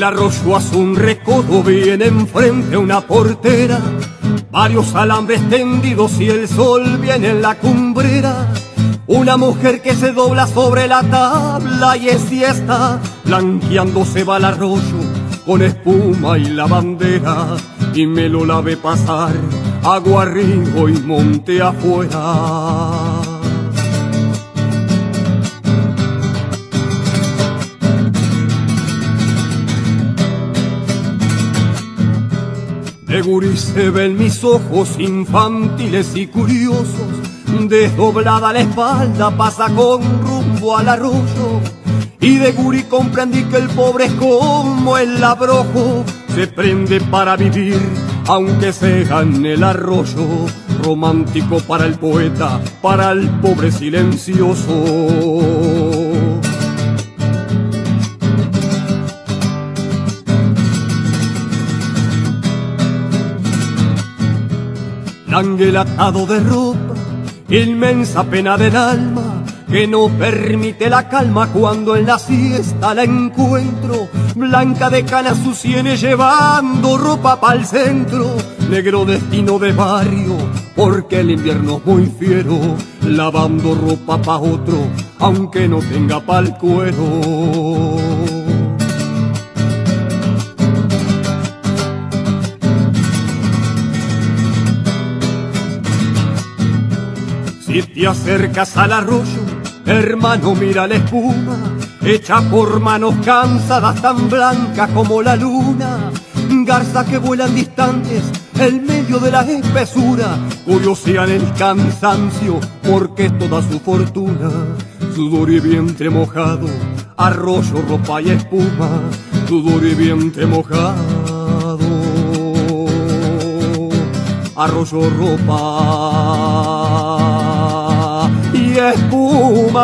El arroyo hace un recodo bien enfrente una portera, varios alambres tendidos y el sol viene en la cumbrera. Una mujer que se dobla sobre la tabla y es siesta, blanqueándose va el arroyo con espuma y la bandera, y me lo la ve pasar, agua arriba y monte afuera. De gurí se ven mis ojos infantiles y curiosos, desdoblada la espalda pasa con rumbo al arroyo. Y de gurí comprendí que el pobre es como el labrojo, se prende para vivir, aunque sea en el arroyo. Romántico para el poeta, para el pobre silencioso. Ángel atado de ropa, inmensa pena del alma, que no permite la calma cuando en la siesta la encuentro, blanca de canas sus sienes llevando ropa para el centro, negro destino de barrio, porque el invierno es muy fiero, lavando ropa pa' otro, aunque no tenga pa'l cuero. Si te acercas al arroyo, hermano, mira la espuma, hecha por manos cansadas tan blanca como la luna. Garzas que vuelan distantes en medio de la espesura, curiosean el cansancio porque es toda su fortuna. Sudor y vientre mojado, arroyo, ropa y espuma, sudor y vientre mojado, arroyo, ropa y espuma.